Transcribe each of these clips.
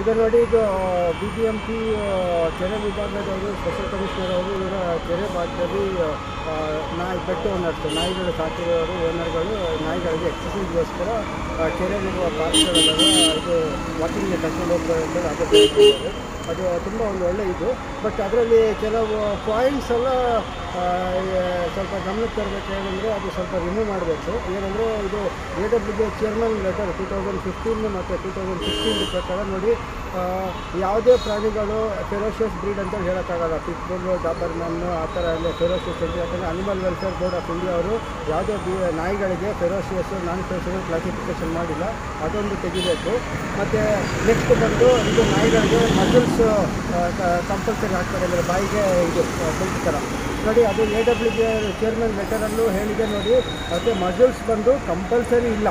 ಇದು ನೋಡಿ ಇದು ಬಿ ಬಿ ಎಂ ಪಿ ಕೆರೆ ವಿಭಾಗದವರು, ಸ್ಪೆಷಲ್ ಕಮಿಷನರ್ ಅವರು ಇವರ ಕೆರೆ ಭಾಗದಲ್ಲಿ ನಾಯಿ ಪೆಟ್ಟು ಓನರ್ಸ್ ನಾಯಿಗಳು ಸಾಕಿರೋರು ಓನರ್ಗಳು, ನಾಯಿಗಳಿಗೆ ಎಕ್ಸಸೈಸ್ಗೋಸ್ಕರ ಕೆರೆಯಲ್ಲಿರುವ ಪಾರ್ಕ್ಗಳೆಲ್ಲ ಇದು ವಾಕಿಂಗ್ಗೆ ಕರ್ಕೊಂಡು ಹೋಗ್ತಾರೆ ಅದು. ಅದು ತುಂಬ ಒಂದು ಒಳ್ಳೆಯ ಇದು. ಬಟ್ ಅದರಲ್ಲಿ ಕೆಲವು ಪಾಯಿಂಟ್ಸ್ ಎಲ್ಲ ಸ್ವಲ್ಪ ಗಮನಕ್ಕೆ ತರಬೇಕು ಏನಂದರೆ ಅದು ಸ್ವಲ್ಪ ರಿಮೂವ್ ಮಾಡಬೇಕು. ಏನಂದರೆ ಇದು A ಡಬ್ಲ್ಯೂಗೆ chairman letter two thousand fifteen ಮತ್ತು ಟೂ ತೌಸಂಡ್ ಸಿಕ್ಸ್ಟೀನ್ ಪ್ರಕಾರ ನೋಡಿ ಯಾವುದೇ ಪ್ರಾಣಿಗಳು ಫೆರೋಷಿಯಸ್ ಬ್ರೀಡ್ ಅಂತ ಹೇಳೋಕ್ಕಾಗಲ್ಲ. ಪಿಟ್ಬುಲ್ಲು ಡಾಬರ್ಮನ್ನು ಆ ಥರ ಎಲ್ಲ ಫೆರೋಷಿಯಸ್ ಅಂತ ಯಾಕಂದರೆ animal welfare board of India ಅವರು ಯಾವುದೇ ಬಿ, ನಾಯಿಗಳಿಗೆ ಫೆರೋಷಿಯಸ್ ನಾನ್ ಫೆರೋಷಿಯಸ್ ಕ್ಲಾಸಿಫಿಕೇಷನ್ ಮಾಡಿಲ್ಲ. ಅದೊಂದು ತೆಗಿಬೇಕು. ಮತ್ತು ನೆಕ್ಸ್ಟ್ ಬಂದು ಇದು ನಾಯಿಗಳಿಗೆ ಮಸಲ್ಸ್ ಕಂಪಲ್ಸರಿ ಹಾಕ್ತಾರೆ ಅಂದರೆ ಬಾಯಿಗೆ ಇದು ಥರ ನೋಡಿ ಅದು ಎ ಡಬ್ಲ್ಯೂ ಚೇರ್ಮನ್ ಲೆಟರಲ್ಲೂ ಹೇಳಿದೆ ನೋಡಿ. ಮತ್ತು ಮಜಲ್ಸ್ ಬಂದು ಕಂಪಲ್ಸರಿ ಇಲ್ಲ.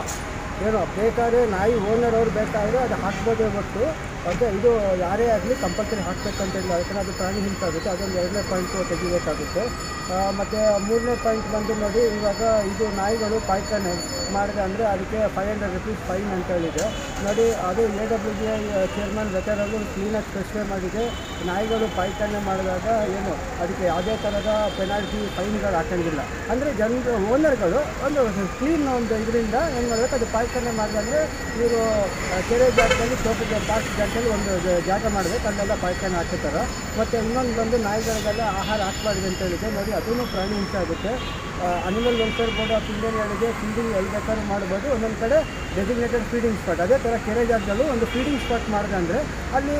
ಏನೋ ಬೇಕಾದ್ರೆ ನಾಯಿ ಓನರ್ ಅವ್ರು ಬೇಕಾದರೆ ಅದು ಹಾಕ್ಬೋದೇ ಹೊರತು. ಅದೇ ಇದು ಯಾರೇ ಆಗಲಿ ಕಂಪಲ್ಸರಿ ಹಾಕ್ಬೇಕಂತ ಇಲ್ಲ. ಯಾಕಂದರೆ ಅದು ಪ್ರಾಣಿ ಹಿಂಸೆ ಆಗುತ್ತೆ. ಅದೊಂದು ಎರಡನೇ ಪಾಯಿಂಟು ತೆಗಿಬೇಕಾಗುತ್ತೆ. ಮತ್ತು ಮೂರನೇ ಪಾಯಿಂಟ್ ಬಂದು ನೋಡಿ, ಇವಾಗ ಇದು ನಾಯಿಗಳು ಪಾಯ್ಖಾನೆ ಮಾಡಿದೆ ಅಂದರೆ ಅದಕ್ಕೆ ಫೈವ್ ಹಂಡ್ರೆಡ್ ರುಪೀಸ್ ಫೈನ್ ಅಂತ ಹೇಳಿದೆ. ನೋಡಿ, ಅದು ಎ ಡಬ್ಲ್ಯೂಗೆ ಚೇರ್ಮನ್ ಲೆಟರಲ್ಲೂ ಕ್ಲೀನಾಗಿ ಸ್ಪೆಸಿಫೈ ಮಾಡಿದೆ. ನಾಯಿಗಳು ಪಾಯ್ಖಾನೆ ಮಾಡಿದಾಗ ಏನು, ಅದಕ್ಕೆ ಯಾವುದೇ ಥರದ ಪೆನಾಲ್ಟಿ ಫೈನ್ಗಳು ಹಾಕಂಗಿಲ್ಲ. ಅಂದರೆ ಜನರು ಓನರ್ಗಳು ಒಂದು ಕ್ಲೀನ್ ಒಂದು ಇದರಿಂದ ಏನು ಮಾಡಬೇಕು, ಅದು ಪಾಯ್ಖಾನೆ ಮಾಡಿದ್ರೆ ಇವರು ಕೆರೆ ಜಾಗದಲ್ಲಿ ತೋಟದ ಪಾಸ್ಟ್ ಜಾಗದಲ್ಲಿ ಒಂದು ಜಾಗ ಮಾಡಬೇಕು, ಅಲ್ಲೆಲ್ಲ ಪಾಯ್ಖಾನೆ ಹಾಕಿರ್ತಾರೆ. ಮತ್ತು ಇನ್ನೊಂದು ಬಂದು ನಾಯಿಗಳಿಗೆಲ್ಲ ಆಹಾರ ಹಾಕ್ಬಾರ್ದು ಅಂತ ಹೇಳಿದೆ ನೋಡಿ ಅದೂ ಪ್ರಾಣಿ ಹಿಂಸೆ ಆಗುತ್ತೆ. Animal welfare board of Indian ಹೇಳಿದೆ ಫೀಡಿಂಗ್ ಎಲ್ಲಿ ಬೇಕಾದ್ರೂ ಮಾಡ್ಬೋದು ಒಂದೊಂದು ಕಡೆ ಡೆಸಿಗ್ನೇಟೆಡ್ ಫೀಡಿಂಗ್ ಸ್ಪಾಟ್ ಅದೇ ಥರ ಕೆರೆ ಜಾಗದಲ್ಲೂ ಒಂದು ಫೀಡಿಂಗ್ ಸ್ಪಾಟ್ ಮಾಡಿದಂದರೆ ಅಲ್ಲಿ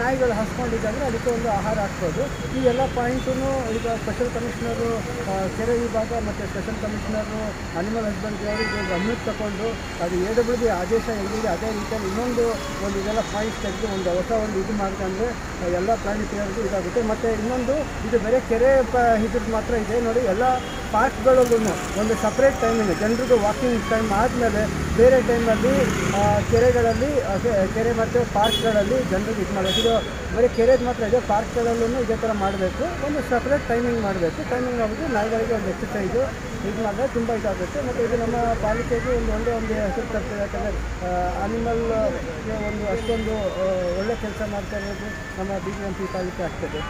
ನಾಯಿಗಳು ಹಸ್ಕೊಂಡಿದ್ದಂದರೆ ಅದಕ್ಕೆ ಒಂದು ಆಹಾರ ಹಾಕ್ಬೋದು. ಈ ಎಲ್ಲ ಪಾಯಿಂಟೂ ಈಗ ಸ್ಪೆಷಲ್ ಕಮಿಷನರು ಕೆರೆ ವಿಭಾಗ ಮತ್ತು ಸ್ಪೆಷಲ್ ಕಮಿಷನರು ಅನಿಮಲ್ ಹಸ್ಬೆಂಡ್ರಿ ಅವರಿಗೆ ಇದು ಗಮನಕ್ಕೆ ತಗೊಂಡು ಅದು ಎ ಡಬ್ಲ್ಯೂಗೆ ಆದೇಶ ಎಲ್ಲಿದೆ, ಅದೇ ರೀತಿಯಲ್ಲಿ ಇನ್ನೊಂದು ಒಂದು ಇದೆಲ್ಲ ಪಾಯಿಂಟ್ಸ್ ತೆಗೆದು ಒಂದು ಹೊಸ ಒಂದು ಇದು ಮಾಡ್ಕೊಂಡ್ರೆ ಎಲ್ಲ ಪ್ರಾಣಿ ಪ್ರಿಯರಿಗೂ ಇದಾಗುತ್ತೆ. ಮತ್ತು ಇನ್ನೊಂದು, ಇದು ಬೇರೆ ಕೆರೆ ಪ ಇದ್ರದ್ದು ಮಾತ್ರ ಇದೆ. ನೋಡಿ, ಎಲ್ಲ ಪಾರ್ಕ್ಗಳಲ್ಲೂ ಒಂದು ಸಪ್ರೇಟ್ ಟೈಮಿಂಗ್ ಜನರಿಗೂ ವಾಕಿಂಗ್ ಟೈಮ್ ಆದಮೇಲೆ ಬೇರೆ ಟೈಮಲ್ಲಿ ಕೆರೆಗಳಲ್ಲಿ ಕೆರೆ ಮತ್ತು ಪಾರ್ಕ್ಗಳಲ್ಲಿ ಜನರಿಗೆ ಇದು ಮಾಡಬೇಕು. ಇದು ಬರೀ ಕೆರೆದು ಮಾತ್ರ ಇದೆ ಪಾರ್ಕ್ಗಳಲ್ಲೂ ಇದೇ ಥರ ಮಾಡಬೇಕು. ಒಂದು ಸಪ್ರೇಟ್ ಟೈಮಿಂಗ್ ಮಾಡಬೇಕು. ಟೈಮಿಂಗ್ ಮಾಡಿಬಿಟ್ಟು ನಾಯಿಗಳಿಗೆ ಒಂದು ಎಕ್ಸಸೈಸು ಇದು ಮಾಡಿದ್ರೆ ತುಂಬ ಇದಾಗುತ್ತೆ. ಮತ್ತು ಇದು ನಮ್ಮ ಪಾಲಿಕೆಗೆ ಒಂದು ಒಳ್ಳೆಯ ಒಂದು ಹೆಸರು ತರ್ತದೆ. ಯಾಕಂದರೆ ಅನಿಮಲ್ ಒಂದು ಅಷ್ಟೊಂದು ಒಳ್ಳೆ ಕೆಲಸ ಮಾಡ್ತಾ ಇರೋದು ನಮ್ಮ ಬಿ ಬಿ ಎಂ ಪಿ ಪಾಲಿಕೆ ಆಗ್ತದೆ.